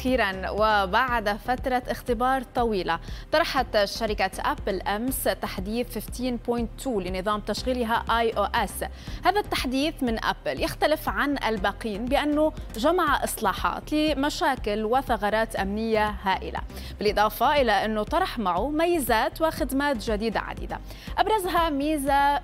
أخيرا وبعد فترة اختبار طويلة طرحت شركة أبل أمس تحديث 15.2 لنظام تشغيلها iOS. هذا التحديث من أبل يختلف عن الباقين بأنه جمع إصلاحات لمشاكل وثغرات أمنية هائلة بالإضافة إلى أنه طرح معه ميزات وخدمات جديدة عديدة. أبرزها ميزة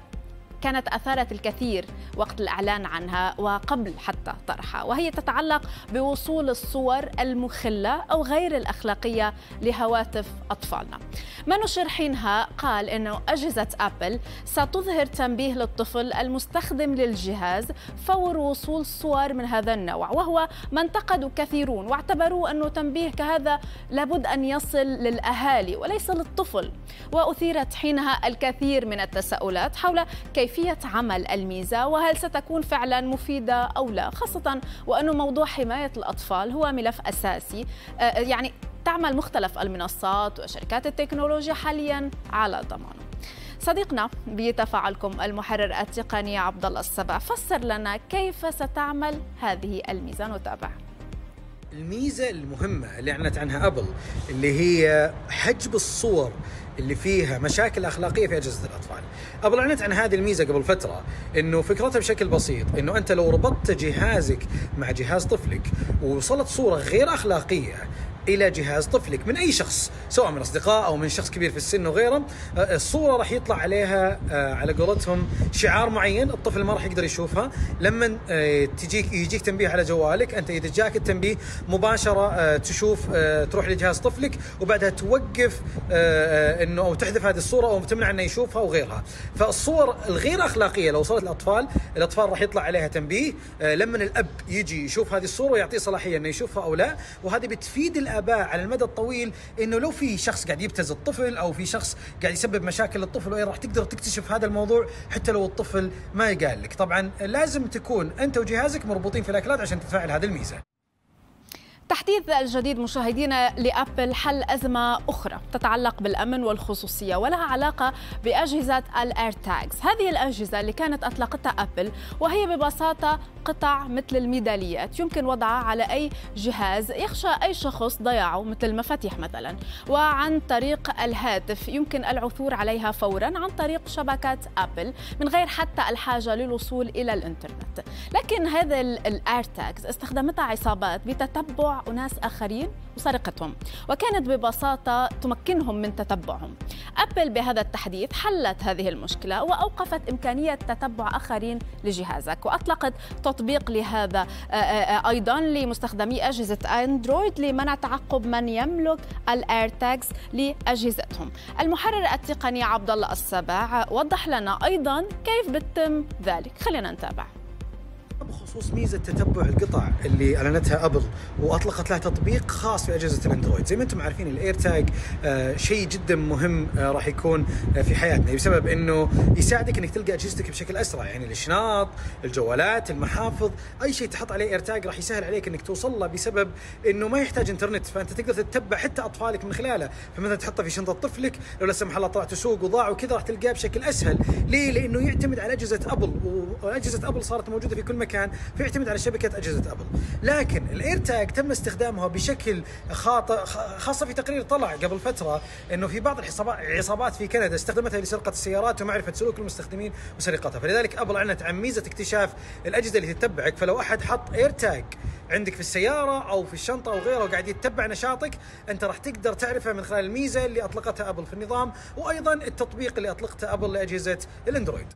كانت أثارت الكثير وقت الإعلان عنها وقبل حتى طرحها وهي تتعلق بوصول الصور المخلة أو غير الأخلاقية لهواتف أطفالنا. ما نشر حينها قال أنه أجهزة أبل ستظهر تنبيه للطفل المستخدم للجهاز فور وصول صور من هذا النوع وهو ما انتقدوا كثيرون واعتبروا أنه تنبيه كهذا لابد أن يصل للأهالي وليس للطفل. وأثيرت حينها الكثير من التساؤلات حول كيفية عمل الميزة وهل ستكون فعلا مفيدة أو لا؟ خاصة وأنه موضوع حماية الأطفال هو ملف أساسي. يعني تعمل مختلف المنصات وشركات التكنولوجيا حاليا على ضمانة. صديقنا بتفاعلكم المحرر التقني عبد الله السبع فسر لنا كيف ستعمل هذه الميزة. نتابع. الميزة المهمة اللي أعلنت عنها أبل اللي هي حجب الصور اللي فيها مشاكل أخلاقية في أجهزة الأطفال. ابل اعلنت عن هذه الميزة قبل فترة إنه فكرتها بشكل بسيط إنه أنت لو ربطت جهازك مع جهاز طفلك ووصلت صورة غير أخلاقية إلى جهاز طفلك من أي شخص سواء من أصدقاء أو من شخص كبير في السن وغيره. الصورة راح يطلع عليها على قولتهم شعار معين الطفل ما راح يقدر يشوفها. لما تجيك يجيك تنبيه على جوالك أنت إذا جاك التنبيه مباشرة تشوف تروح لجهاز طفلك وبعدها توقف إنه أو تحذف هذه الصورة أو تمنع إنه يشوفها وغيرها فالصور الغير أخلاقية لو وصلت الأطفال الأطفال راح يطلع عليها تنبيه لما الأب يجي يشوف هذه الصورة ويعطيه صلاحية إنه يشوفها أو لا وهذه بتفيد الاباء على المدى الطويل إنه لو في شخص قاعد يبتز الطفل أو في شخص قاعد يسبب مشاكل للطفل وين راح تقدر تكتشف هذا الموضوع حتى لو الطفل ما قال لك. طبعا لازم تكون أنت وجهازك مربوطين في الأكلات عشان تتفاعل هذه الميزة. التحديث الجديد مشاهدينا لأبل حل أزمة أخرى تتعلق بالأمن والخصوصية ولها علاقة بأجهزة ال AirTags، هذه الأجهزة اللي كانت أطلقتها أبل وهي ببساطة قطع مثل الميداليات. يمكن وضعها على أي جهاز يخشى أي شخص ضياعه مثل المفاتيح مثلا، وعن طريق الهاتف يمكن العثور عليها فورا عن طريق شبكه أبل من غير حتى الحاجة للوصول إلى الإنترنت، لكن هذه ال AirTags استخدمتها عصابات بتتبع أناس آخرين وسرقتهم وكانت ببساطة تمكنهم من تتبعهم. أبل بهذا التحديث حلت هذه المشكلة وأوقفت إمكانية تتبع آخرين لجهازك وأطلقت تطبيق لهذا أيضا لمستخدمي أجهزة أندرويد لمنع تعقب من يملك الأيرتاجز لأجهزتهم. المحرر التقني عبد الله السبع وضح لنا أيضا كيف بتم ذلك. خلينا نتابع. بخصوص ميزة تتبع القطع اللي أعلنتها أبل وأطلقت لها تطبيق خاص في أجهزة الأندرويد، زي ما أنتم عارفين ال AirTag آه شيء جدا مهم آه راح يكون آه في حياتنا بسبب إنه يساعدك إنك تلقى أجهزتك بشكل أسرع، يعني الاشناط، الجوالات، المحافظ، أي شيء تحط عليه AirTag راح يسهل عليك إنك توصل له بسبب إنه ما يحتاج إنترنت. فأنت تقدر تتبع حتى أطفالك من خلاله، فمثلا تحطه في شنطة طفلك لو لا سمح الله طلعت سوق وضاع وكذا راح تلقاه بشكل أسهل، ليه؟ لأنه يعتمد على أجهزة أبل وأجهزة أبل صارت موجودة في كل مكان. فيعتمد على شبكة أجهزة أبل. لكن ال AirTag تم استخدامها بشكل خاطئ خاصة في تقرير طلع قبل فترة إنه في بعض العصابات في كندا استخدمتها لسرقة السيارات ومعرفة سلوك المستخدمين وسرقتها. فلذلك أبل أعلنت عن ميزة اكتشاف الأجهزة اللي تتبعك. فلو أحد حط AirTag عندك في السيارة أو في الشنطة أو غيره وقاعد يتبع نشاطك أنت راح تقدر تعرفها من خلال الميزة اللي أطلقتها أبل في النظام وأيضا التطبيق اللي أطلقته أبل لأجهزة الأندرويد.